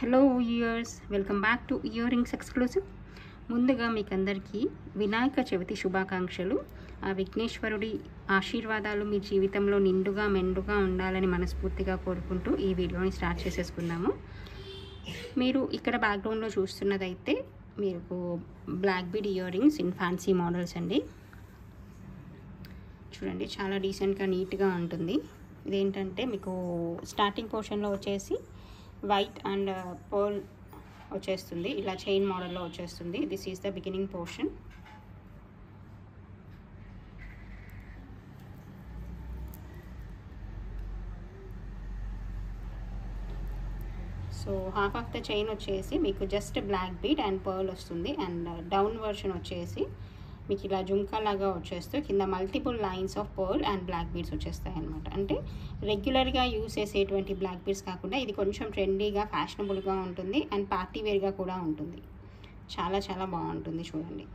Hello years welcome back to ear rings exclusive ముందుగా మీకు అందరికీ వినాయక చవితి శుభాకాంక్షలు. ఆ విఘ్నేశ్వరుడి ఆశీర్వాదాలు మీ జీవితంలో నిండుగా మెండుగా ఉండాలని మనస్ఫూర్తిగా కోరుకుంటూ ఈ వీడియోని స్టార్ట్ చేసేసుకున్నాము మీరు ఇక్కడ బ్యాక్గ్రౌండ్లో చూస్తున్నదైతే మీకు black bead ear rings in fancy models అండి. చూడండి చాలా డీసెంట్గా నీట్గా ఉంటుంది. ఇదేంటంటే మీకు స్టార్టింగ్ పోర్షన్లో వచ్చేసి వైట్ అండ్ uh, పర్ల్ వచ్చేస్తుంది. ఇలా చైన్ మోడల్లో వచ్చేస్తుంది. This is the beginning portion so half of the chain వచ్చేసి మీకు just black bead and pearl వస్తుంది. అండ్ డౌన్ వర్షన్ వచ్చేసి మీకు ఇలా జుంకా లాగా వచ్చేస్తూ కింద multiple lines of pearl and black beads వచ్చేస్తాయి అనమాట అంటే రెగ్యులర్గా యూస్ చేసేటువంటి బ్లాక్ బీడ్స్ కాకుండా ఇది కొంచెం ట్రెండీగా ఫ్యాషనబుల్గా ఉంటుంది అండ్ పార్టీ వేర్గా కూడా ఉంటుంది. చాలా చాలా బాగుంటుంది చూడండి.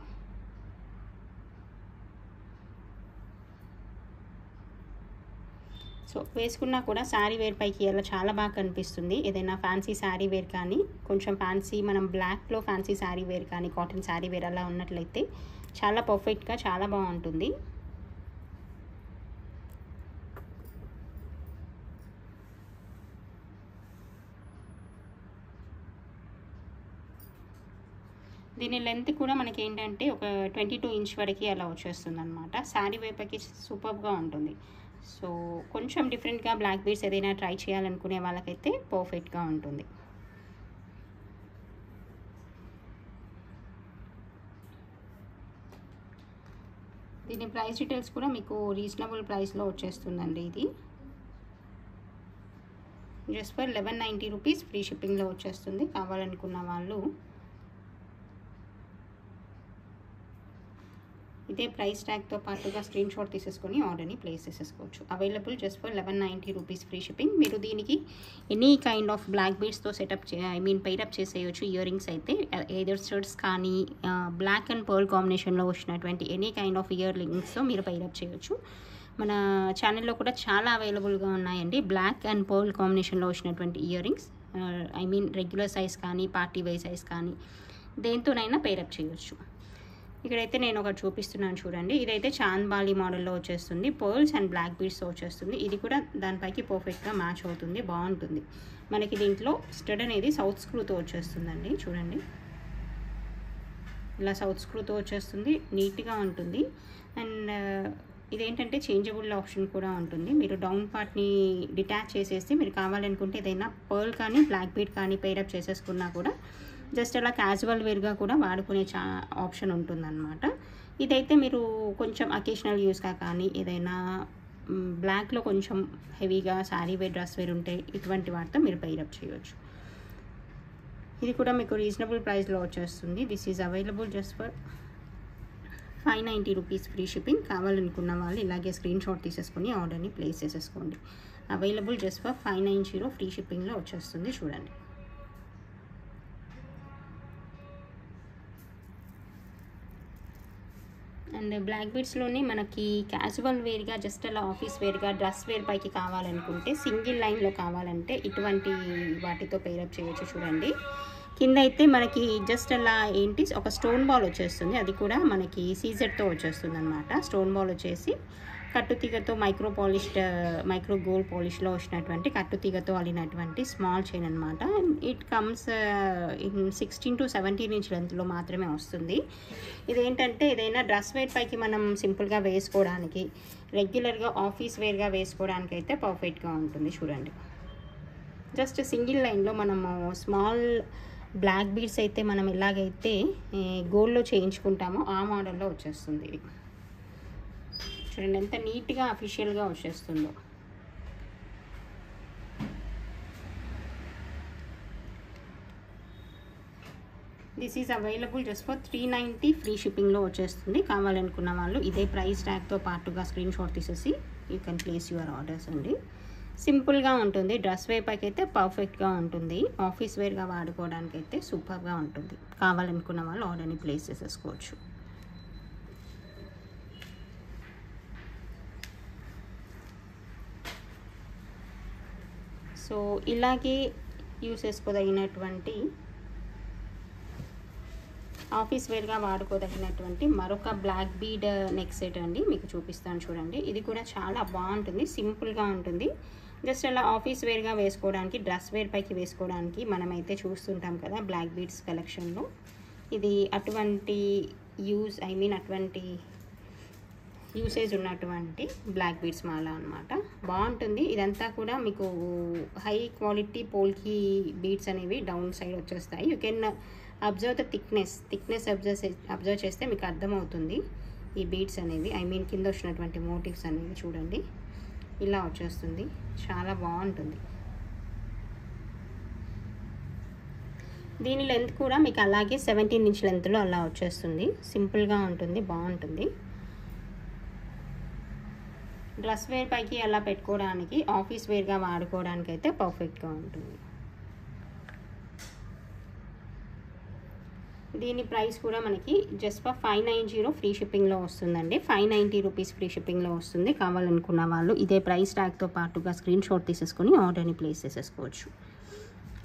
సో వేసుకున్నా కూడా శారీ వేర్ పైకి ఇలా చాలా బాగా కనిపిస్తుంది. ఏదైనా ఫ్యాన్సీ శారీ వేర్ కానీ కొంచెం ఫ్యాన్సీ మనం బ్లాక్లో ఫ్యాన్సీ శారీ వేర్ కానీ కాటన్ శారీ వేర్ అలా ఉన్నట్లయితే చాలా పర్ఫెక్ట్గా చాలా బాగుంటుంది. దీని లెంత్ కూడా మనకి ఏంటంటే ఒక ట్వంటీ టూ ఇంచ్ వరకు అలా వచ్చేస్తుంది అనమాట శారీ వైపుకి సూపర్గా ఉంటుంది. సో కొంచెం డిఫరెంట్గా బ్లాక్ బీడ్స్ ఏదైనా ట్రై చేయాలనుకునే వాళ్ళకైతే పర్ఫెక్ట్గా ఉంటుంది. దీని ప్రైస్ డీటెయిల్స్ కూడా మీకు రీజనబుల్ ప్రైస్లో వచ్చేస్తుందండి ఇది. Just for eleven ninety rupees free షిప్పింగ్లో వచ్చేస్తుంది. కావాలనుకున్న వాళ్ళు ఇదే ప్రైస్ ట్యాగ్తో పాటుగా స్క్రీన్ షాట్ తీసేసుకొని ఆర్డర్ని ప్లేస్ చేసేసుకోవచ్చు. Available just for eleven ninety rupees free shipping మీరు దీనికి ఎనీ కైండ్ ఆఫ్ బ్లాక్ బీడ్స్తో సెటప్ చే ఐ మీన్ పైరప్ చేసేయచ్చు ఇయర్ రింగ్స్ అయితే uh, ఏదర్ స్టర్స్ కానీ బ్లాక్ అండ్ పర్ల్ కాంబినేషన్లో వచ్చినటువంటి ఎనీ కైండ్ ఆఫ్ ఇయర్ రింగ్స్తో మీరు పైరప్ చేయొచ్చు. మన ఛానల్లో కూడా చాలా అవైలబుల్గా ఉన్నాయండి. బ్లాక్ అండ్ పర్ల్ కాంబినేషన్లో వచ్చినటువంటి ear rings I mean regular size కానీ పార్టీ వై సైజ్ కానీ దేంతోనైనా పేరప్ చేయొచ్చు. ఇక్కడైతే నేను ఒకటి చూపిస్తున్నాను చూడండి. ఇదైతే చాంద్బాలి మోడల్లో వచ్చేస్తుంది. పర్ల్స్ అండ్ బ్లాక్ బీడ్స్తో వచ్చేస్తుంది. ఇది కూడా దానిపైకి పర్ఫెక్ట్గా మ్యాచ్ అవుతుంది. బాగుంటుంది. మనకి దీంట్లో స్టడ్ అనేది సౌత్ స్క్రూతో వచ్చేస్తుందండి. చూడండి. ఇలా సౌత్ స్క్రూతో వచ్చేస్తుంది. నీట్గా ఉంటుంది. అండ్ ఇదేంటంటే చేంజబుల్ ఆప్షన్ కూడా ఉంటుంది. మీరు డౌన్ పార్ట్ని డిటాచ్ చేసేసి మీరు కావాలనుకుంటే ఏదైనా పర్ల్ కానీ బ్లాక్ బీడ్ కానీ పేరప్ చేసేసుకున్నా కూడా జస్ట్ అలా క్యాజువల్ వేర్గా కూడా వాడుకునే చా ఆప్షన్ ఉంటుందన్నమాట. ఇదైతే మీరు కొంచెం అకేషనల్ యూస్గా కానీ ఏదైనా బ్లాక్లో కొంచెం హెవీగా శారీ వేర్ డ్రెస్ వేర్ ఉంటే ఇటువంటి వాటితో మీరు పైరప్ చేయవచ్చు ఇది కూడా మీకు రీజనబుల్ ప్రైస్లో వచ్చేస్తుంది. This is available just for five ninety rupees free shipping కావాలనుకున్న వాళ్ళు ఇలాగే స్క్రీన్ షాట్ తీసేసుకొని ఆర్డర్ని ప్లేస్ చేసేసుకోండి. Available just for five nine zero free షిప్పింగ్లో వచ్చేస్తుంది. చూడండి. అండ్ బ్లాక్ బీడ్స్లోనే మనకి క్యాజువల్ వేర్గా జస్ట్ అలా ఆఫీస్ వేర్గా డ్రెస్ వేర్ పైకి కావాలనుకుంటే సింగిల్ లైన్లో కావాలంటే ఇటువంటి వాటితో పేరప్ చేయొచ్చు చూడండి. కింద అయితే మనకి జస్ట్ అలా ఏంటి ఒక స్టోన్ బాల్ వచ్చేస్తుంది. అది కూడా మనకి సీజెడ్తో వచ్చేస్తుంది అనమాట స్టోన్ బాల్ వచ్చేసి కట్టుతీగతో మైక్రో పాలిష్డ్ మైక్రో గోల్డ్ పాలిష్లో వచ్చినటువంటి కట్టుతీగతో అల్లినటువంటి స్మాల్ చైన్ అనమాట it comes in sixteen to seventeen inch లెంత్లో మాత్రమే వస్తుంది. ఇదేంటంటే ఏదైనా డ్రెస్ వేర్ పైకి మనం సింపుల్గా వేసుకోవడానికి రెగ్యులర్గా ఆఫీస్ వేర్గా వేసుకోవడానికి అయితే పర్ఫెక్ట్గా ఉంటుంది చూడండి. జస్ట్ సింగిల్ లైన్లో మనము స్మాల్ బ్లాక్ బీడ్స్ అయితే మనం ఎలాగైతే గోల్డ్లో చేయించుకుంటామో ఆ మోడల్లో వచ్చేస్తుంది ఇది. చూడండి ఎంత నీట్గా అఫీషియల్గా వచ్చేస్తుందో this is available just for three ninety free షిప్పింగ్లో వచ్చేస్తుంది. కావాలనుకున్న వాళ్ళు ఇదే ప్రైస్ ట్యాగ్తో పాటుగా స్క్రీన్ షాట్ తీసేసి you can place your orders అండి. సింపుల్గా ఉంటుంది. డ్రెస్ వేర్ పైకి అయితే పర్ఫెక్ట్గా ఉంటుంది. ఆఫీస్ వేర్గా వాడుకోవడానికి అయితే సూపర్గా ఉంటుంది. కావాలనుకున్న వాళ్ళు ఆర్డర్ని ప్లేస్ చేసేసుకోవచ్చు. సో ఇలాగే యూస్ చేసుకోదగినటువంటి ఆఫీస్ వేర్గా వాడుకోదగినటువంటి మరొక బ్లాక్ బీడ్ నెక్ సెట్ అండి మీకు చూపిస్తాను చూడండి. ఇది కూడా చాలా బాగుంటుంది సింపుల్గా ఉంటుంది. జస్ట్ అలా ఆఫీస్ వేర్గా వేసుకోవడానికి డ్రెస్ వేర్ పైకి వేసుకోవడానికి మనమైతే చూస్తుంటాం కదా బ్లాక్ బీడ్స్ కలెక్షన్లో. ఇది అటువంటి యూజ్ ఐ మీన్ అటువంటి యూసేజ్ ఉన్నటువంటి బ్లాక్ బీడ్స్ మాల అనమాట బాగుంటుంది. ఇదంతా కూడా మీకు హై క్వాలిటీ పోల్కి బీడ్స్ అనేవి డౌన్ సైడ్ వచ్చేస్తాయి. You can observe the thickness thickness observe observe చేస్తే మీకు అర్థమవుతుంది ఈ బీడ్స్ అనేవి. ఐ మీన్ కింద వచ్చినటువంటి మోటివ్స్ అనేవి చూడండి. ఇలా వచ్చేస్తుంది. చాలా బాగుంటుంది. దీని లెంత్ కూడా మీకు అలాగే సెవెంటీన్ ఇంచ్ లెంత్లో అలా వచ్చేస్తుంది. సింపుల్గా ఉంటుంది. బాగుంటుంది. డ్రెస్ వేర్ పైకి అలా పెట్టుకోవడానికి ఆఫీస్ వేర్గా వాడుకోవడానికి అయితే పర్ఫెక్ట్గా ఉంటుంది. దీని ప్రైస్ కూడా మనకి just for five nine zero free షిప్పింగ్లో వస్తుందండి. ఫైవ్ నైంటీ రూపీస్ ఫ్రీ షిప్పింగ్లో వస్తుంది. కావాలనుకున్న వాళ్ళు ఇదే ప్రైస్ ట్యాగ్తో పాటుగా స్క్రీన్ షాట్ తీసేసుకొని ఆర్డర్ని ప్లేస్ చేసేసుకోవచ్చు.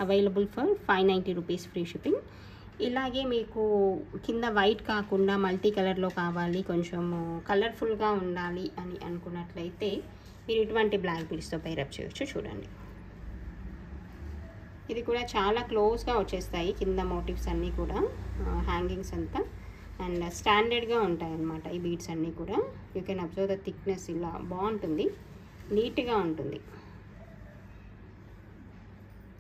Available for five ninety rupees free shipping. ఇలాగే మీకు కింద వైట్ కాకుండా మల్టీ కలర్లో కావాలి కొంచెం కలర్ఫుల్గా ఉండాలి అని అనుకున్నట్లయితే మీరు ఇటువంటి బ్లాక్ బీడ్స్తో పైరప్ చేయొచ్చు చూడండి. ఇది కూడా చాలా క్లోజ్గా వచ్చేస్తాయి కింద మోటివ్స్ అన్నీ కూడా హ్యాంగింగ్స్ అంతా. అండ్ స్టాండర్డ్గా ఉంటాయి అన్నమాట ఈ బీడ్స్ అన్నీ కూడా. You can observe the thickness ఇలా బాగుంటుంది నీట్గా ఉంటుంది.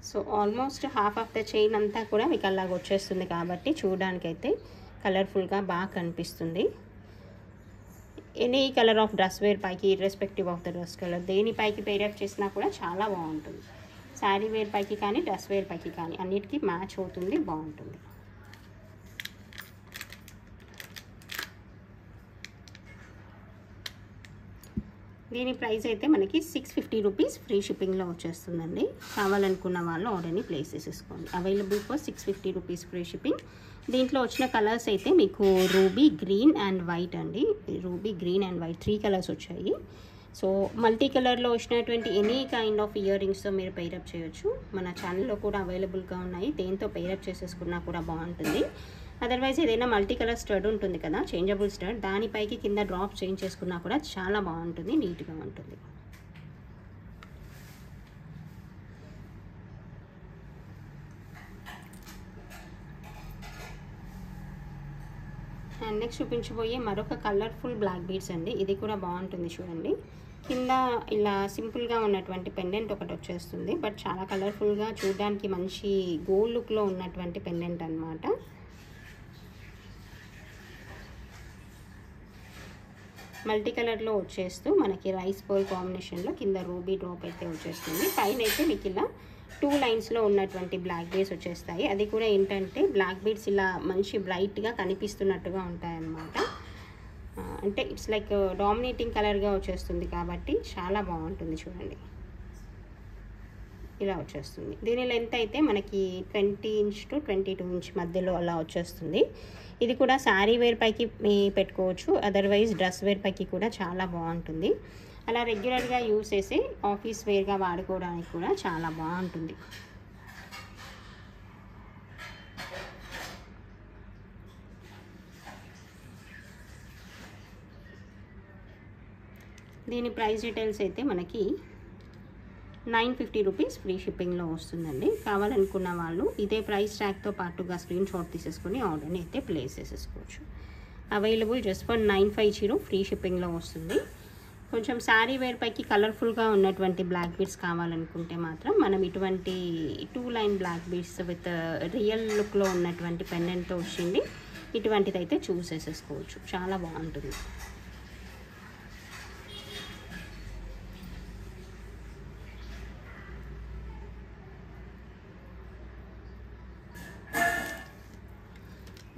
So almost half of the chain అంతా కూడా మీకు అలాగ వచ్చేస్తుంది కాబట్టి చూడడానికైతే కలర్ఫుల్గా బాగా కనిపిస్తుంది. Any colour of dress wear పైకి irrespective of the dress colour దేనిపైకి pair up చేసినా కూడా చాలా బాగుంటుంది. శారీ వేర్ పైకి కానీ డ్రెస్ వేర్ పైకి కానీ అన్నిటికీ మ్యాచ్ అవుతుంది బాగుంటుంది. దీని ప్రైస్ అయితే మనకి సిక్స్ ఫిఫ్టీ రూపీస్ ఫ్రీ షిప్పింగ్లో వచ్చేస్తుందండి. కావాలనుకున్న వాళ్ళు ఆర్డర్ని ప్లేస్ చేసేసుకోండి. Available for six fifty rupees free shipping దీంట్లో వచ్చిన కలర్స్ అయితే మీకు రూబీ గ్రీన్ అండ్ వైట్ అండి. Ruby green and white three colours వచ్చాయి. సో మల్టీ కలర్లో వచ్చినటువంటి ఎనీ కైండ్ ఆఫ్ ఇయర్ రింగ్స్తో మీరు పెయిరప్ చేయొచ్చు. మన ఛానల్లో కూడా అవైలబుల్గా ఉన్నాయి. దేంతో పెయిరప్ చేసేసుకున్నా కూడా బాగుంటుంది. అదర్వైజ్ ఏదైనా మల్టీ కలర్ స్టడ్ ఉంటుంది కదా చేంజబుల్ స్టడ్ దానిపైకి కింద డ్రాప్ చేంజ్ చేసుకున్నా కూడా చాలా బాగుంటుంది నీట్గా ఉంటుంది. అండ్ నెక్స్ట్ చూపించబోయే మరొక కలర్ఫుల్ బ్లాక్ బీడ్స్ అండి. ఇది కూడా బాగుంటుంది చూడండి. కింద ఇలా సింపుల్గా ఉన్నటువంటి పెండెంట్ ఒకటి వచ్చేస్తుంది. బట్ చాలా కలర్ఫుల్గా చూడడానికి మంచి గోల్డ్ లుక్లో ఉన్నటువంటి పెండెంట్ అనమాట మల్టీ కలర్లో వచ్చేస్తూ మనకి రైస్ పర్ల్ కాంబినేషన్లో కింద రూబీ డ్రాప్ అయితే వచ్చేస్తుంది. పైన అయితే మీకు ఇలా టూ లైన్స్లో ఉన్నటువంటి బ్లాక్ బీడ్స్ వచ్చేస్తాయి. అది కూడా ఏంటంటే బ్లాక్ బీడ్స్ ఇలా మంచి బ్రైట్గా కనిపిస్తున్నట్టుగా ఉంటాయన్నమాట. అంటే ఇట్స్ లైక్ డామినేటింగ్ కలర్గా వచ్చేస్తుంది కాబట్టి చాలా బాగుంటుంది చూడండి. ఇలా వచ్చేస్తుంది. దీని లెంత్ అయితే మనకి twenty inch to twenty two inch మధ్యలో అలా వచ్చేస్తుంది. ఇది కూడా శారీ వేర్ పైకి పెట్టుకోవచ్చు. అదర్వైజ్ డ్రెస్ వేర్ పైకి కూడా చాలా బాగుంటుంది. అలా రెగ్యులర్గా యూస్ చేసి ఆఫీస్ వేర్గా వాడుకోవడానికి కూడా చాలా బాగుంటుంది. దీని ప్రైస్ డీటెయిల్స్ అయితే మనకి నైన్ ఫిఫ్టీ రూపీస్ ఫ్రీ షిప్పింగ్లో వస్తుందండి. కావాలనుకున్న వాళ్ళు ఇదే ప్రైస్ ట్యాగ్తో పాటుగా స్క్రీన్ షాట్ తీసేసుకొని ఆర్డర్ని అయితే ప్లేస్ చేసేసుకోవచ్చు. Available just for nine five zero free షిప్పింగ్లో వస్తుంది. కొంచెం శారీ వేర్ పైకి కలర్ఫుల్గా ఉన్నటువంటి బ్లాక్ బీడ్స్ కావాలనుకుంటే మాత్రం మనం ఇటువంటి two line black beads with real లుక్లో ఉన్నటువంటి పెండెంట్తో వచ్చింది. ఇటువంటిది అయితే చూసేసేసుకోవచ్చు. చాలా బాగుంటుంది.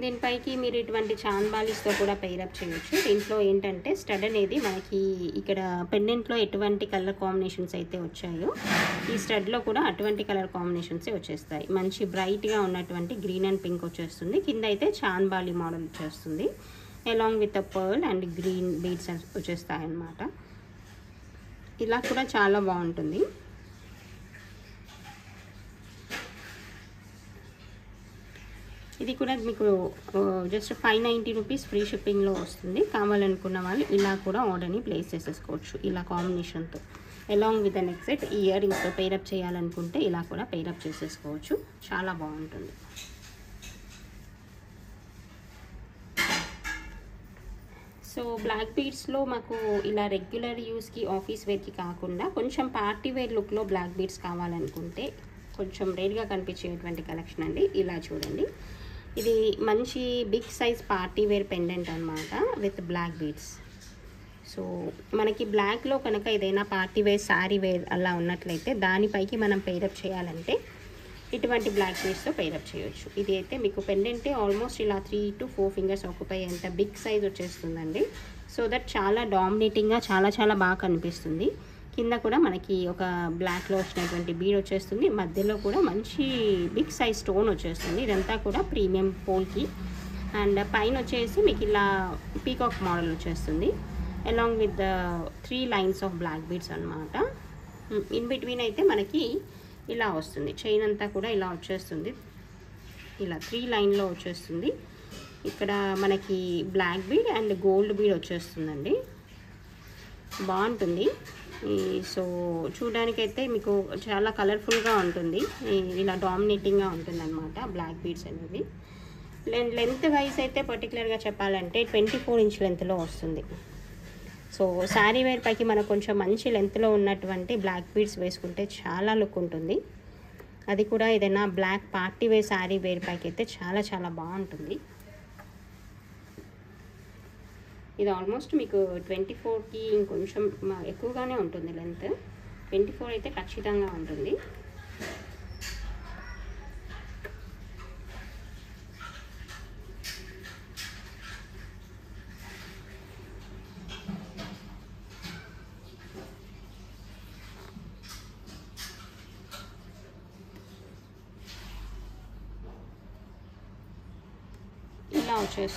దీనిపైకి మీరు ఇటువంటి చాన్బాలీస్తో కూడా పెయిరప్ చేయొచ్చు. దీంట్లో ఏంటంటే స్టడ్ అనేది మనకి ఇక్కడ పెండెంట్లో ఎటువంటి కలర్ కాంబినేషన్స్ అయితే వచ్చాయో ఈ స్టడ్లో కూడా అటువంటి కలర్ కాంబినేషన్సే వచ్చేస్తాయి. మంచి బ్రైట్గా ఉన్నటువంటి గ్రీన్ అండ్ పింక్ వచ్చేస్తుంది. కింద అయితే చాన్బాలి మోడల్ వచ్చేస్తుంది. Along with a pearl and green beads వచ్చేస్తాయి అన్నమాట ఇలా కూడా చాలా బాగుంటుంది. ఇది కూడా మీకు just five ninety rupees free షిప్పింగ్లో వస్తుంది. కావాలనుకున్న వాళ్ళు ఇలా కూడా ఆర్డర్ని ప్లేస్ చేసేసుకోవచ్చు. ఇలా కాంబినేషన్తో అలాంగ్ విత్ అన్ ఎక్సెట్ ఈ ఇయర్ రింగ్స్తో పేరప్ చేయాలనుకుంటే ఇలా కూడా పేరప్ చేసేసుకోవచ్చు. చాలా బాగుంటుంది. సో బ్లాక్ బీడ్స్లో మాకు ఇలా రెగ్యులర్ యూస్కి ఆఫీస్ వేర్కి కాకుండా కొంచెం పార్టీ వేర్ లుక్లో బ్లాక్ బీడ్స్ కావాలనుకుంటే కొంచెం రేట్గా కనిపించేటువంటి కలెక్షన్ అండి. ఇలా చూడండి. ఇది మంచి big size party wear pendant అనమాట విత్ బ్లాక్ బీడ్స్ సో మనకి బ్లాక్లో కనుక ఏదైనా పార్టీ వేర్ శారీ వేర్ అలా ఉన్నట్లయితే దానిపైకి మనం పేరప్ చేయాలంటే ఇటువంటి బ్లాక్ బీడ్స్తో పేరప్ చేయొచ్చు. ఇది అయితే మీకు పెండెంటే ఆల్మోస్ట్ ఇలా three to four fingers occupy అంత బిగ్ సైజ్ వచ్చేస్తుందండి. సో దట్ చాలా డామినేటింగ్గా చాలా చాలా బాగా కనిపిస్తుంది. కింద కూడా మనకి ఒక బ్లాక్లో వచ్చినటువంటి బీడ్ వచ్చేస్తుంది. మధ్యలో కూడా మంచి బిగ్ సైజ్ స్టోన్ వచ్చేస్తుంది. ఇదంతా కూడా ప్రీమియం పోల్కి అండ్ పైన వచ్చేసి మీకు ఇలా పీకాక్ మోడల్ వచ్చేస్తుంది. Along with the three lines of black beads అనమాట ఇన్ బిట్వీన్ అయితే మనకి ఇలా వస్తుంది. చైన్ అంతా కూడా ఇలా వచ్చేస్తుంది. ఇలా త్రీ లైన్లో వచ్చేస్తుంది. ఇక్కడ మనకి black bead and gold bead వచ్చేస్తుందండి. బాగుంటుంది. సో చూడడానికైతే మీకు చాలా కలర్ఫుల్గా ఉంటుంది. ఇలా డామినేటింగ్గా ఉంటుంది అనమాట బ్లాక్ బీడ్స్ అనేవి లెంత్ వైజ్ అయితే పర్టికులర్గా చెప్పాలంటే ట్వంటీ ఫోర్ ఇంచ్ లెంత్లో వస్తుంది. సో శారీ వేర్ పైకి మనకు కొంచెం మంచి లెంత్లో ఉన్నటువంటి బ్లాక్ బీడ్స్ వేసుకుంటే చాలా లుక్ ఉంటుంది. అది కూడా ఏదైనా black party wear sari wear పైకి అయితే చాలా చాలా బాగుంటుంది. ఇది ఆల్మోస్ట్ మీకు ట్వంటీ ఫోర్కి ఇంకొంచెం ఎక్కువగానే ఉంటుంది లెంత్ ట్వంటీ ఫోర్ అయితే ఖచ్చితంగా ఉంటుంది.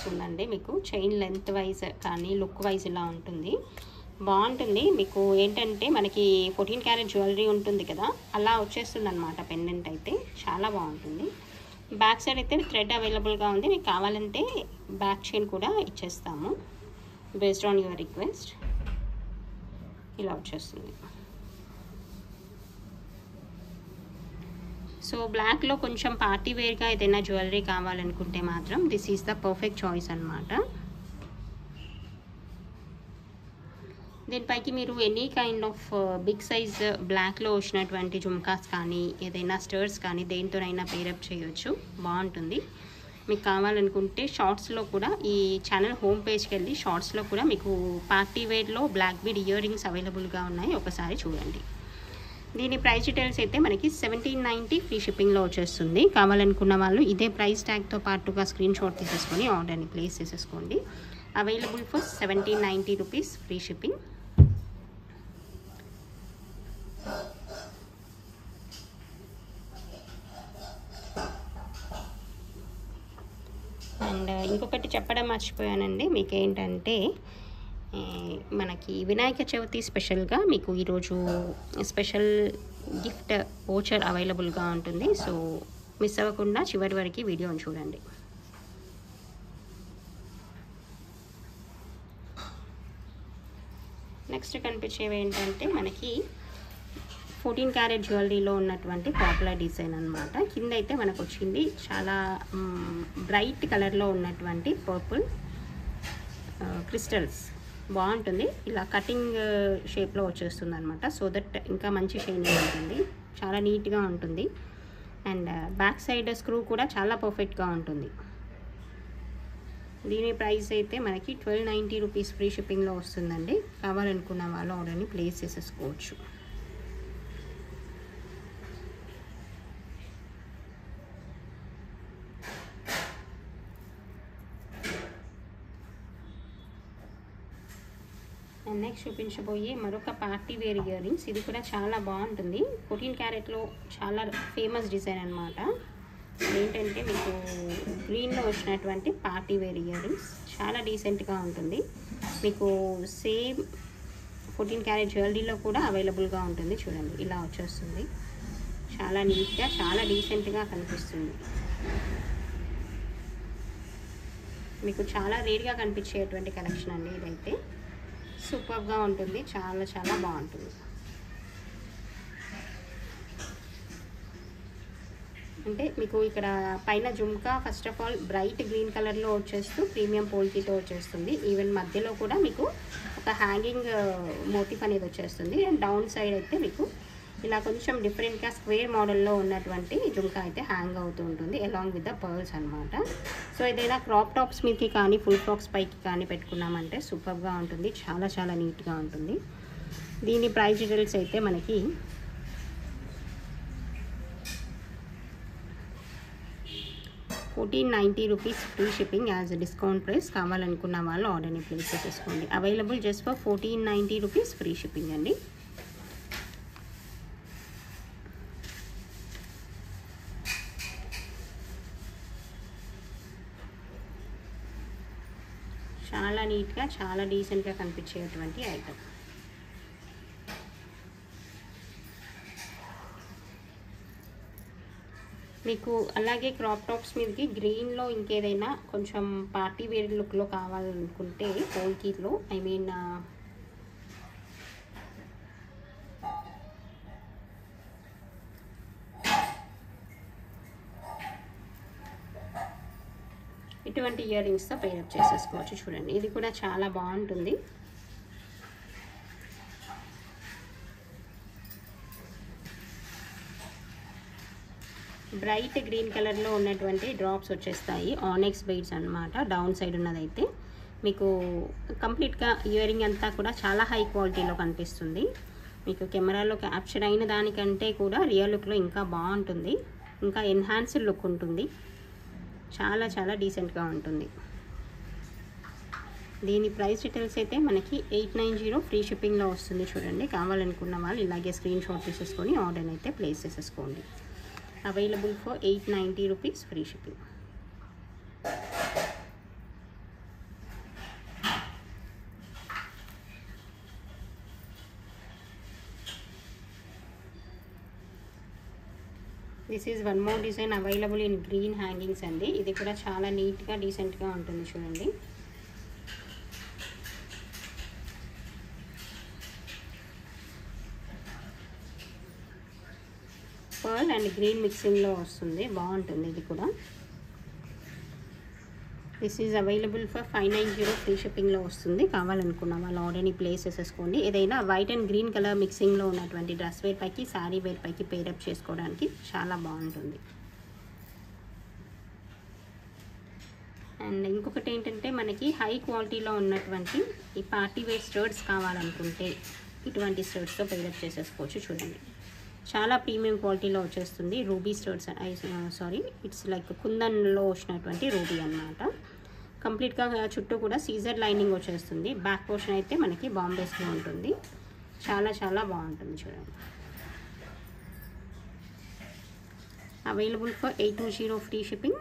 వస్తుందండి మీకు చైన్ లెంత్ వైజ్ కానీ లుక్ వైజ్ ఇలా ఉంటుంది. బాగుంటుంది. మీకు ఏంటంటే మనకి ఫోర్టీన్ క్యారెట్ జ్యువెలరీ ఉంటుంది కదా అలా వచ్చేస్తుంది అనమాట పెండెంట్ అయితే. చాలా బాగుంటుంది. బ్యాక్ సైడ్ అయితే థ్రెడ్ అవైలబుల్గా ఉంది. మీకు కావాలంటే బ్యాక్ చైన్ కూడా ఇచ్చేస్తాము. బేస్డ్ ఆన్ యువర్ రిక్వెస్ట్ ఇలా వచ్చేస్తుంది. సో బ్లాక్లో కొంచెం పార్టీ వేర్గా ఏదైనా జ్యువెలరీ కావాలనుకుంటే మాత్రం this is the perfect choice అనమాట దీనిపైకి మీరు any kind of big size బ్లాక్లో వచ్చినటువంటి జుమ్కాస్ కానీ ఏదైనా స్టర్స్ కానీ దేనితోనైనా పేరప్ చేయొచ్చు. బాగుంటుంది. మీకు కావాలనుకుంటే షార్ట్స్లో కూడా ఈ ఛానల్ హోమ్ పేజ్కి వెళ్ళి షార్ట్స్లో కూడా మీకు పార్టీ వేర్లో బ్లాక్ బీడ్ ఇయర్ రింగ్స్ అవైలబుల్గా ఉన్నాయి. ఒకసారి చూడండి. దీని ప్రైస్ డీటెయిల్స్ అయితే మనకి సెవెంటీన్ నైంటీ ఫ్రీ షిప్పింగ్లో వచ్చేస్తుంది. కావాలనుకున్న వాళ్ళు ఇదే ప్రైస్ ట్యాగ్తో పాటుగా స్క్రీన్ షాట్ తీసేసుకొని ఆర్డర్ని ప్లేస్ చేసేసుకోండి. Available for seventeen ninety rupees free shipping and ఇంకొకటి చెప్పడం మర్చిపోయానండి. మీకు ఏంటంటే మనకి వినాయక చవితి స్పెషల్గా మీకు ఈరోజు స్పెషల్ గిఫ్ట్ ఓచర్ అవైలబుల్గా ఉంటుంది. సో మిస్ అవ్వకుండా చివరి వరకు వీడియోని చూడండి. నెక్స్ట్ కనిపించేవి ఏంటంటే మనకి ఫోర్టీన్ క్యారెట్ జ్యువెలరీలో ఉన్నటువంటి పాపులర్ డిజైన్ అనమాట కింద అయితే మనకు వచ్చింది చాలా బ్రైట్ కలర్లో ఉన్నటువంటి పర్పుల్ క్రిస్టల్స్. బాగుంటుంది. ఇలా కటింగ్ uh, షేప్లో వచ్చేస్తుంది అనమాట సో దట్ ఇంకా మంచి షైనింగ్ ఉంటుంది. చాలా నీట్గా ఉంటుంది. అండ్ బ్యాక్ సైడ్ స్క్రూ కూడా చాలా పర్ఫెక్ట్గా ఉంటుంది. దీని ప్రైస్ అయితే మనకి ట్వెల్వ్ నైంటీ రూపీస్ ఫ్రీ షిప్పింగ్లో వస్తుందండి. కావాలనుకున్న వాళ్ళు ఆర్డర్ని ప్లేస్ చేసేసుకోవచ్చు. అండ్ నెక్స్ట్ చూపించబోయే మరొక పార్టీ వేర్ ఇయర్ రింగ్స్. ఇది కూడా చాలా బాగుంటుంది. ఫోర్టీన్ క్యారెట్లో చాలా ఫేమస్ డిజైన్ అనమాట ఏంటంటే మీకు గ్రీన్లో వచ్చినటువంటి పార్టీ వేర్ ఇయర్ రింగ్స్. చాలా డీసెంట్గా ఉంటుంది. మీకు సేమ్ ఫోర్టీన్ క్యారెట్ జ్యువెలరీలో కూడా అవైలబుల్గా ఉంటుంది. చూడండి ఇలా వచ్చేస్తుంది. చాలా నీట్గా చాలా డీసెంట్గా కనిపిస్తుంది. మీకు చాలా రేర్గా కనిపించేటువంటి కలెక్షన్ అండి ఇదైతే. సూపర్గా ఉంటుంది. చాలా చాలా బాగుంటుంది. అంటే మీకు ఇక్కడ పైన jhumka first of all bright green కలర్లో వచ్చేస్తూ ప్రీమియం పోల్కీతో వచ్చేస్తుంది. ఈవెన్ మధ్యలో కూడా మీకు ఒక హ్యాంగింగ్ మోటిఫ్ uh, అనేది వచ్చేస్తుంది. అండ్ డౌన్ సైడ్ అయితే మీకు ఇలా కొంచెం డిఫరెంట్గా స్క్వేర్ మోడల్లో ఉన్నటువంటి జుంకా అయితే హ్యాంగ్ అవుతూ ఉంటుంది అలాంగ్ విత్ ద పర్ల్స్ అనమాట సో ఏదైనా క్రాప్ టాప్స్ మీదకి కానీ ఫుల్ ఫ్రాక్స్ పైకి కానీ పెట్టుకున్నామంటే సూపర్గా ఉంటుంది చాలా చాలా నీట్గా ఉంటుంది. దీని ప్రైస్ డీటెయిల్స్ అయితే మనకి fourteen ninety rupees free shipping as discount price కావాలనుకున్న వాళ్ళు ఆర్డర్ని ప్లేస్ చేసుకోండి available just for fourteen ninety rupees free shipping అండి. చాలా నీట్గా చాలా డీసెంట్గా కనిపించేటువంటి ఐటమ్. మీకు అలాగే క్రాప్ టాప్స్ మీదకి గ్రీన్లో ఇంకేదైనా కొంచెం పార్టీ వేర్ లుక్లో కావాలనుకుంటే పోల్కీలో ఐ మీన్ ఇటువంటి ఇయర్ రింగ్స్తో పేరప్ చేసేసుకోవచ్చు చూడండి. ఇది కూడా చాలా బాగుంటుంది. బ్రైట్ గ్రీన్ కలర్లో ఉన్నటువంటి డ్రాప్స్ వచ్చేస్తాయి. ఆనెక్స్ బెయిడ్స్ అనమాట డౌన్ సైడ్ ఉన్నదైతే మీకు కంప్లీట్గా ఇయర్ రింగ్ అంతా కూడా చాలా హై క్వాలిటీలో కనిపిస్తుంది. మీకు కెమెరాలో క్యాప్చర్ అయిన దానికంటే కూడా రియల్ లుక్లో ఇంకా బాగుంటుంది. ఇంకా ఎన్హాన్స్డ్ లుక్ ఉంటుంది. చాలా చాలా డీసెంట్గా ఉంటుంది. దీని ప్రైస్ డీటెయిల్స్ అయితే మనకి ఎయిట్ నైన్ జీరో ఫ్రీ షిప్పింగ్లో వస్తుంది చూడండి. కావాలనుకున్న వాళ్ళు ఇలాగే స్క్రీన్ షాట్ తీసేసుకొని ఆర్డర్ అయితే ప్లేస్ చేసేసుకోండి. Available for eight ninety rupees free shipping this is one more design available in green hangings అండి. ఇది కూడా చాలా నీట్గా డీసెంట్గా ఉంటుంది చూడండి. పర్ల్ అండ్ గ్రీన్ మిక్సింగ్లో వస్తుంది. బాగుంటుంది ఇది కూడా. This is available for five nine zero free షిప్పింగ్లో వస్తుంది. కావాలనుకున్న వాళ్ళు ఆర్డర్ని ప్లేస్ చేసేసుకోండి. ఏదైనా వైట్ అండ్ గ్రీన్ కలర్ మిక్సింగ్లో ఉన్నటువంటి డ్రెస్ వేర్ పైకి శారీ వేర్ పైకి పేరప్ చేసుకోవడానికి చాలా బాగుంటుంది. అండ్ ఇంకొకటి ఏంటంటే మనకి హై క్వాలిటీలో ఉన్నటువంటి ఈ పార్టీ వేర్ స్టర్ట్స్ కావాలనుకుంటే ఇటువంటి స్టర్ట్స్తో పేరప్ చేసేసుకోవచ్చు. చూడండి. చాలా ప్రీమియం క్వాలిటీలో వచ్చేస్తుంది. Ruby studs sorry it's like కుందన్లో వచ్చినటువంటి రూబీ అనమాట కంప్లీట్గా చుట్టూ కూడా సీజర్ లైనింగ్ వచ్చేస్తుంది. బ్యాక్ పోర్షన్ అయితే మనకి బాంబేస్లో ఉంటుంది. చాలా చాలా బాగుంటుంది చూడండి. Available for eight two zero free shipping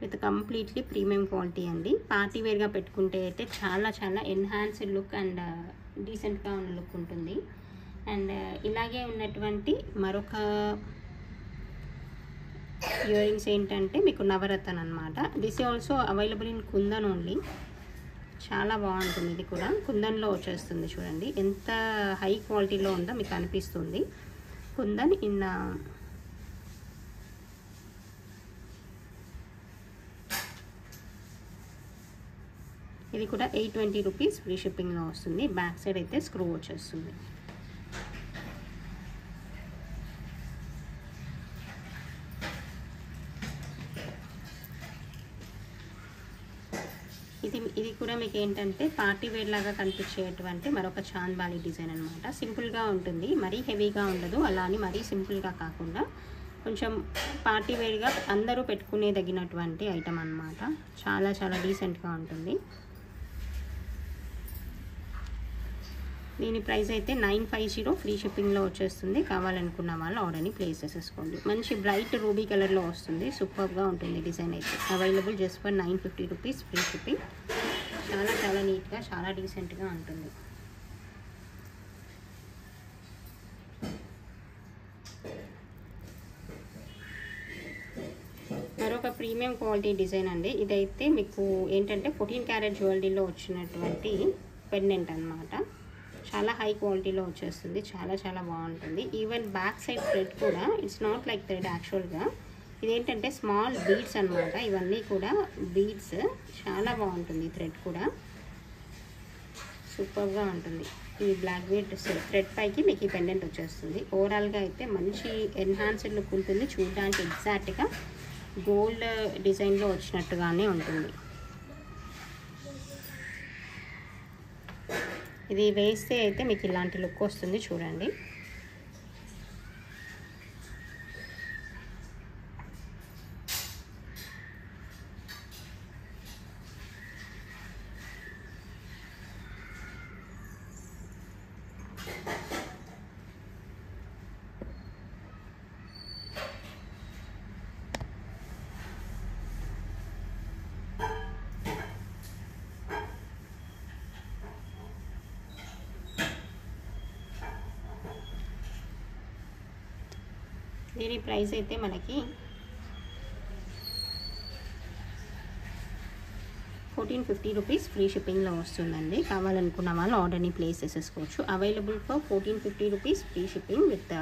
with completely premium quality అండి. పార్టీ వేర్గా పెట్టుకుంటే అయితే చాలా చాలా ఎన్హాన్స్డ్ లుక్ అండ్ డీసెంట్గా ఉన్న లుక్ ఉంటుంది. అండ్ ఇలాగే ఉన్నటువంటి మరొక ఇయర్ రింగ్స్ ఏంటంటే మీకు నవరత్న అనమాట this also available in kundan only చాలా బాగుంటుంది ఇది కూడా. కుందన్లో వచ్చేస్తుంది చూడండి. ఎంత హై క్వాలిటీలో ఉందో మీకు అనిపిస్తుంది. కుందన్ ఇన్ uh, ఇది కూడా ఎయిట్ ట్వంటీ రూపీస్ ఫ్రీ షిప్పింగ్లో వస్తుంది. బ్యాక్ సైడ్ అయితే స్క్రూ వచ్చేస్తుంది ఇది ఇది కూడా మీకు ఏంటంటే పార్టీ వేర్ లాగా కనిపించేటువంటి మరొక చాంద్బాలి డిజైన్ అనమాట సింపుల్గా ఉంటుంది. మరీ హెవీగా ఉండదు. అలా అని మరీ సింపుల్గా కాకుండా కొంచెం పార్టీ వేర్గా అందరూ పెట్టుకునే తగినటువంటి ఐటమ్ అనమాట చాలా చాలా డీసెంట్గా ఉంటుంది. దీని ప్రైస్ అయితే నైన్ ఫైవ్ జీరో ఫ్రీ షిప్పింగ్లో వచ్చేస్తుంది. కావాలనుకున్న వాళ్ళు ఆర్డర్ని ప్లేస్ చేసేసుకోండి. మంచి బ్రైట్ రూబీ కలర్లో వస్తుంది. సూపర్గా ఉంటుంది డిజైన్ అయితే. Available just for nine fifty rupees free shipping. చాలా చాలా నీట్గా చాలా డీసెంట్గా ఉంటుంది. మరొక ప్రీమియం క్వాలిటీ డిజైన్ అండి. ఇదైతే మీకు ఏంటంటే ఫోర్టీన్ క్యారెట్ జ్యువెలరీలో వచ్చినటువంటి పెండెంట్ అన్నమాట. చాలా హై క్వాలిటీలో వచ్చేస్తుంది. చాలా చాలా బాగుంటుంది. ఈవెన్ బ్యాక్ సైడ్ థ్రెడ్ కూడా ఇట్స్ నాట్ లైక్ థ్రెడ్ యాక్చువల్గా. ఇదేంటంటే స్మాల్ బీడ్స్ అన్నమాట. ఇవన్నీ కూడా బీడ్స్. చాలా బాగుంటుంది థ్రెడ్ కూడా. సూపర్గా ఉంటుంది. ఈ బ్లాక్ బీడ్ థ్రెడ్ పైకి మీకు ఈ పెండెంట్ వచ్చేస్తుంది. ఓవరాల్గా అయితే మంచి ఎన్హాన్స్డ్ లుక్ ఉంటుంది. చూడడానికి ఎగ్జాక్ట్గా గోల్డ్ డిజైన్లో వచ్చినట్టుగానే ఉంటుంది. ఇది వేస్తే అయితే మీకు ఇలాంటి లుక్ వస్తుంది. చూడండి దీని ప్రైస్ అయితే మనకి ఫోర్టీన్ ఫిఫ్టీ రూపీస్ ఫ్రీ షిప్పింగ్లో వస్తుందండి. కావాలనుకున్న వాళ్ళు ఆర్డర్ని ప్లేస్ చేసేసుకోవచ్చు. Available for fourteen fifty rupees free shipping with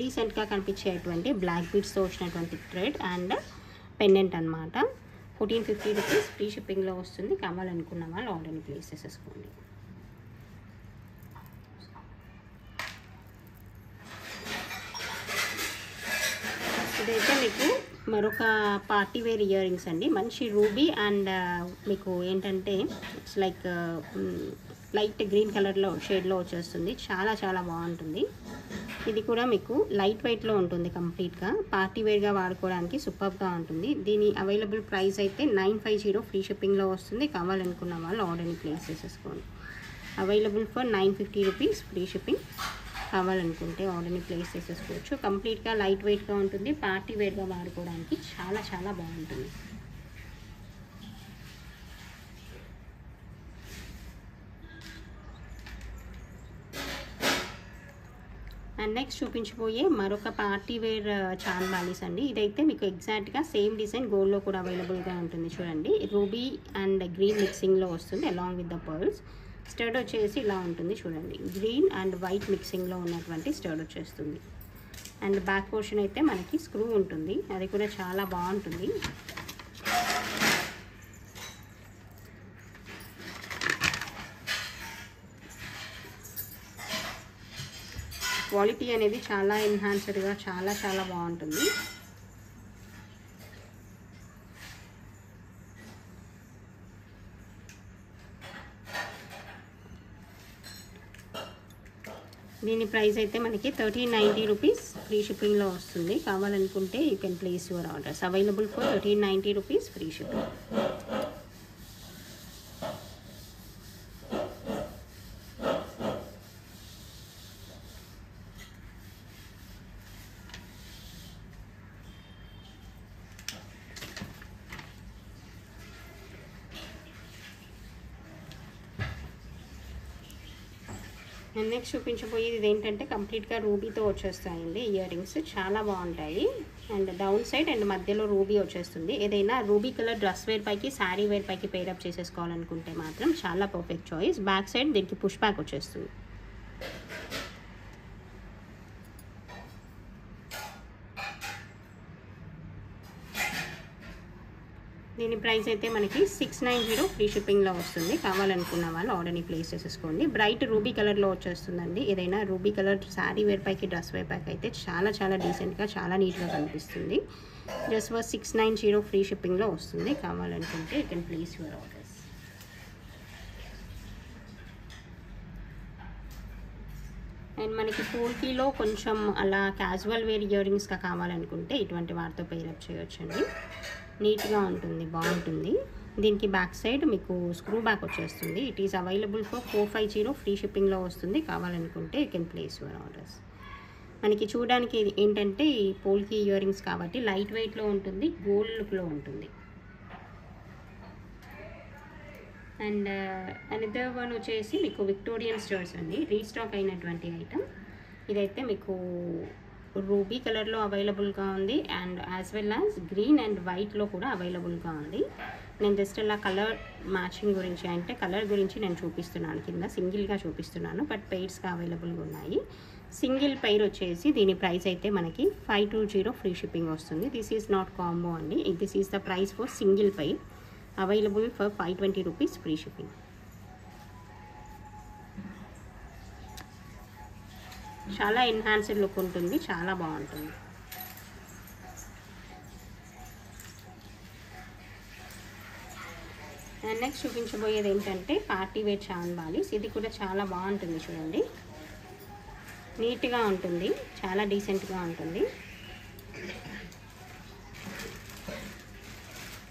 డీసెంట్గా కనిపించేటువంటి బ్లాక్ బీడ్స్తో వచ్చినటువంటి థ్రెడ్ అండ్ పెండెంట్ అనమాట ఫోర్టీన్ ఫిఫ్టీ రూపీస్ ఫ్రీ షిప్పింగ్లో వస్తుంది. కావాలనుకున్న వాళ్ళు ఆర్డర్ని ప్లేస్ చేసేసుకోండి. ఇదైతే మీకు మరొక పార్టీ వేర్ ఇయర్ రింగ్స్ అండి. మంచి రూబీ అండ్ మీకు ఏంటంటే ఇట్స్ లైక్ లైట్ గ్రీన్ కలర్లో షేడ్లో వచ్చేస్తుంది. చాలా చాలా బాగుంటుంది. ఇది కూడా మీకు లైట్ వెయిట్లో ఉంటుంది కంప్లీట్గా. పార్టీ వేర్గా వాడుకోవడానికి సూపర్గా ఉంటుంది. దీని అవైలబుల్ ప్రైస్ అయితే నైన్ ఫైవ్ జీరో ఫ్రీ షిప్పింగ్లో వస్తుంది. కావాలనుకున్న వాళ్ళు ఆర్డర్ని ప్లేస్ చేసేసుకోండి available for nine fifty rupees free shipping. కావాలనుకుంటే ఆర్డర్ని ప్లేస్ చేసేసుకోవచ్చు. కంప్లీట్గా లైట్ వెయిట్గా ఉంటుంది. పార్టీ వేర్గా వాడుకోవడానికి చాలా చాలా బాగుంటుంది. అండ్ నెక్స్ట్ చూపించబోయే మరొక పార్టీ వేర్ చాన్బాలీస్ అండి. ఇదైతే మీకు ఎగ్జాక్ట్గా సేమ్ డిజైన్ గోల్డ్లో కూడా అవైలబుల్గా ఉంటుంది. చూడండి. రూబీ అండ్ గ్రీన్ మిక్సింగ్లో వస్తుంది along with the pearls studded వచ్చేసి ఇలా ఉంటుంది చూడండి. గ్రీన్ అండ్ వైట్ మిక్సింగ్లో ఉన్నటువంటి స్టర్డ్ వచ్చేస్తుంది అండ్ బ్యాక్ పోర్షన్ అయితే మనకి స్క్రూ ఉంటుంది. అది కూడా చాలా బాగుంటుంది. క్వాలిటీ అనేది చాలా ఎన్హాన్స్డ్గా చాలా చాలా బాగుంటుంది. దీని ప్రైస్ అయితే మనకి థర్టీ నైంటీ రూపీస్ ఫ్రీ షిప్పింగ్లో వస్తుంది. కావాలనుకుంటే you can place your orders. Available for thirty ninety rupees free shipping. Next చూపించబోయేది ఇది ఏంటంటే కంప్లీట్గా రూబీతో వచ్చేస్తాయండి ఇయర్ రింగ్స్ చాలా బాగుంటాయి. అండ్ డౌన్ సైడ్ అండ్ మధ్యలో రూబీ వచ్చేస్తుంది. ఏదైనా రూబీ కలర్ డ్రెస్ వేర్ పైకి శారీ వేర్ పైకి పేరప్ చేసేసుకోవాలనుకుంటే మాత్రం చాలా పర్ఫెక్ట్ చాయిస్ బ్యాక్ సైడ్ దీనికి పుష్ బ్యాక్ వచ్చేస్తుంది. దీని ప్రైస్ అయితే మనకి సిక్స్ నైన్ జీరో ఫ్రీ షిప్పింగ్లో వస్తుంది. కావాలనుకున్న వాళ్ళు ఆర్డర్ని ప్లేస్ చేసేసుకోండి. బ్రైట్ రూబీ కలర్లో వచ్చేస్తుందండి. ఏదైనా రూబీ కలర్ శారీ వేర్ పైకి డ్రెస్ వేర్ పైకి అయితే చాలా చాలా డీసెంట్గా చాలా నీట్గా కనిపిస్తుంది. Just for six nine zero free షిప్పింగ్లో వస్తుంది. కావాలనుకుంటే you can place your orders and మనకి పూర్తిలో కొంచెం అలా క్యాజువల్ వేర్ ఇయర్ రింగ్స్గా కావాలనుకుంటే ఇటువంటి వాటితో పేరప్ చేయొచ్చండి. నీట్గా ఉంటుంది బాగుంటుంది. దీనికి బ్యాక్ సైడ్ మీకు స్క్రూ బ్యాక్ వచ్చేస్తుంది. It is available for four five zero free షిప్పింగ్లో వస్తుంది. కావాలనుకుంటే you can place your orders మనకి చూడడానికి ఏంటంటే ఈ పోల్కి ఇయర్ రింగ్స్ కాబట్టి లైట్ వెయిట్లో ఉంటుంది గోల్డ్ లుక్లో ఉంటుంది. అండ్ అనదర్ వన్ వచ్చేసి మీకు విక్టోరియన్ స్టోర్స్ అండి. రీస్టాక్ అయినటువంటి ఐటమ్ ఇదైతే మీకు రూబీ కలర్లో అవైలబుల్గా ఉంది and as well as green and వైట్లో కూడా అవైలబుల్గా ఉంది. నేను జస్ట్ అలా కలర్ మ్యాచింగ్ గురించి అంటే కలర్ గురించి నేను చూపిస్తున్నాను. కింద సింగిల్గా చూపిస్తున్నాను బట్ పెయిర్స్గా అవైలబుల్గా ఉన్నాయి. సింగిల్ పెయిర్ వచ్చేసి దీని ప్రైస్ అయితే మనకి five two zero free shipping వస్తుంది. దిస్ ఈజ్ నాట్ కాంబో అండి. This is the price for single pair available for five twenty rupees free shipping చాలా ఎన్హాన్స్డ్ లుక్ ఉంటుంది. చాలా బాగుంటుంది. అండ్ నెక్స్ట్ చూపించబోయేది ఏంటంటే పార్టీ వేర్ చాన్ బాలీస్ ఇది కూడా చాలా బాగుంటుంది చూడండి. నీట్గా ఉంటుంది. చాలా డీసెంట్గా ఉంటుంది.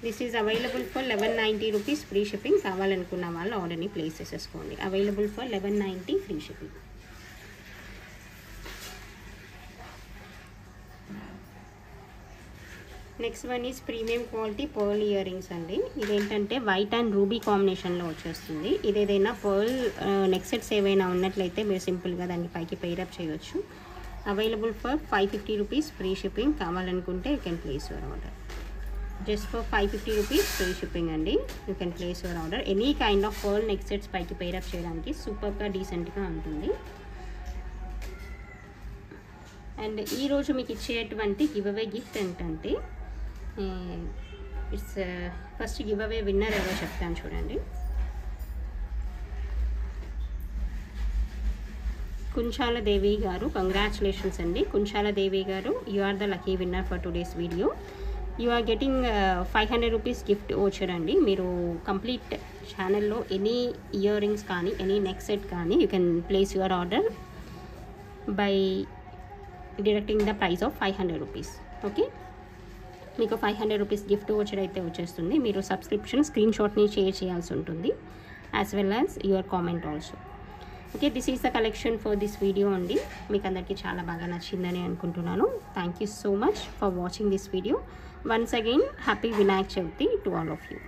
This is available for eleven ninety rupees free shipping కావాలనుకున్న వాళ్ళు ఆర్డర్ని ప్లేస్ చేసేసుకోండి. Available for eleven ninety free shipping next one is premium quality pearl earrings అండి. ఇదేంటంటే వైట్ అండ్ రూబీ కాంబినేషన్లో వచ్చేస్తుంది. ఇది ఏదైనా పర్ల్ నెక్ సెట్స్ ఏవైనా ఉన్నట్లయితే మీరు సింపుల్గా దాన్ని పైకి పెయిరప్ చేయొచ్చు. Available for five fifty rupees free shipping కావాలనుకుంటే you can place your order just for five fifty rupees free shipping అండి. You can place your order any kind of pearl neck sets పైకి pair up చేయడానికి సూపర్గా డీసెంట్గా ఉంటుంది. And ఈరోజు మీకు ఇచ్చేటువంటి గివ్ అవే గిఫ్ట్ ఏంటంటే it's first give away winner ఎవరో చెప్తాను చూడండి కుంచాల దేవి గారు కంగ్రాచులేషన్స్ అండి. Kunchala Devi garu you are the lucky winner for today's video you are getting five hundred rupees gift voucher అండి. మీరు కంప్లీట్ ఛానల్లో ఎనీ ఇయర్ రింగ్స్ కానీ ఎనీ నెక్ సెట్ కానీ you can place your order by deducting the price of five hundred rupees okay మీకు five hundred rupees gift వచ్చేది అయితే వచ్చేస్తుంది. మీరు సబ్స్క్రిప్షన్ స్క్రీన్ షాట్ని షేర్ చేయాల్సి ఉంటుంది. As well as your comment also okay this is the collection for this video అండి మీకు అందరికీ చాలా బాగా నచ్చిందని అనుకుంటున్నాను. Thank you so much for watching this video once again happy Vinayak Chavithi to all of you